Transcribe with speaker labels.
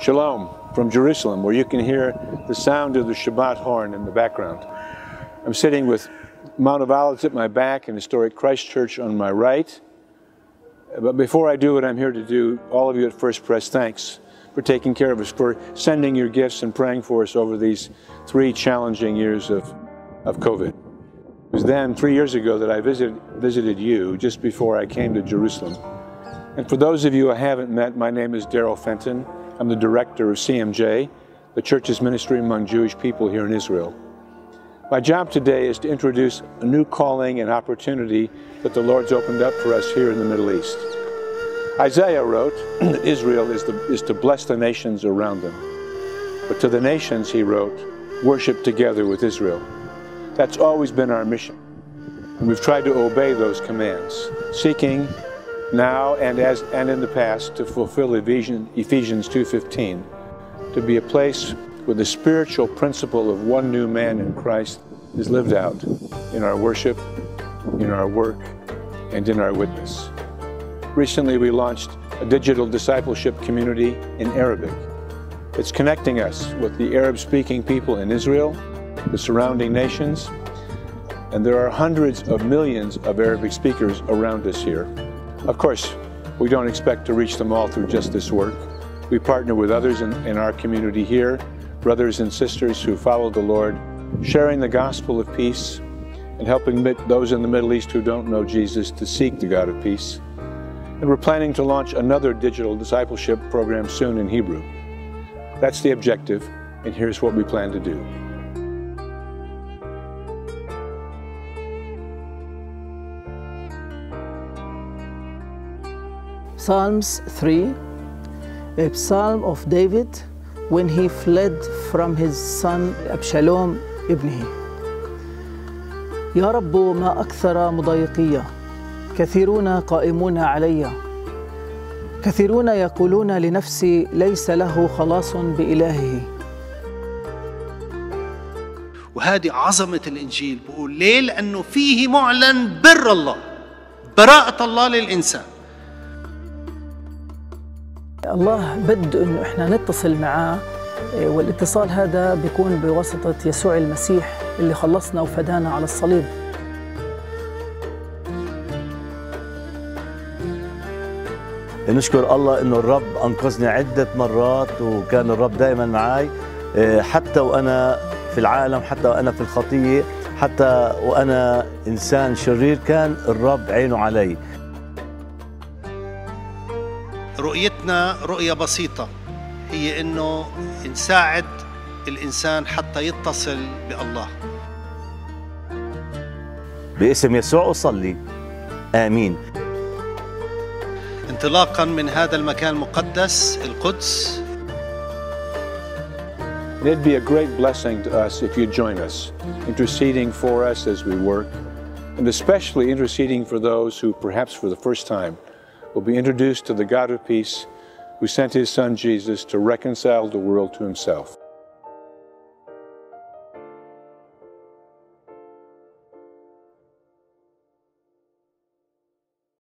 Speaker 1: Shalom from Jerusalem, where you can hear the sound of the Shabbat horn in the background. I'm sitting with Mount of Olives at my back and historic Christ Church on my right. But before I do what I'm here to do, all of you at First Pres, thanks for taking care of us, for sending your gifts and praying for us over these three challenging years of, of COVID. It was then, three years ago, that I visited, visited you just before I came to Jerusalem. And for those of you I haven't met, my name is Daryl Fenton. I'm the director of CMJ, the church's ministry among Jewish people here in Israel. My job today is to introduce a new calling and opportunity that the Lord's opened up for us here in the Middle East. Isaiah wrote that Israel is, the, is to bless the nations around them. But to the nations, he wrote, worship together with Israel. That's always been our mission. And we've tried to obey those commands, seeking now and as and in the past to fulfill Ephesians, Ephesians 2:15, to be a place where the spiritual principle of one new man in Christ is lived out in our worship, in our work, and in our witness. Recently, we launched a digital discipleship community in Arabic. It's connecting us with the Arab-speaking people in Israel, the surrounding nations, and there are hundreds of millions of Arabic speakers around us here. Of course, we don't expect to reach them all through just this work. We partner with others in, in our community here, brothers and sisters who follow the Lord, sharing the gospel of peace and helping those in the Middle East who don't know Jesus to seek the God of peace. And we're planning to launch another digital discipleship program soon in Hebrew. That's the objective, and here's what we plan to do.
Speaker 2: Psalms 3, a psalm of David when he fled from his son Absalom ابنه. يا رب ما أكثر مضايقية كثيرون قائمون علي كثيرون يقولون لنفسي ليس له خلاص بإلهه
Speaker 3: وهذه عظمة الإنجيل. بقول ليه؟ لأنه فيه معلن بر الله. براءة الله للإنسان.
Speaker 2: الله بده إنه إحنا نتصل معاه والاتصال هذا بيكون بواسطة يسوع المسيح اللي خلصنا وفدانا على الصليب.
Speaker 4: نشكر الله إنه الرب أنقذني عدة مرات وكان الرب دائما معي حتى وأنا في العالم حتى وأنا في الخطية حتى وأنا إنسان شرير كان الرب عينه علي.
Speaker 3: رؤيتنا رؤية بسيطة هي انه نساعد الانسان حتى يتصل بالله
Speaker 4: باسم يسوع اصلي امين
Speaker 3: انطلاقا من هذا المكان المقدس القدس
Speaker 1: It'd be a great blessing to us if you join us, interceding for us as we work, and especially interceding for those who, perhaps for the first time, will be introduced to the God of peace who sent his son Jesus to reconcile the world to himself.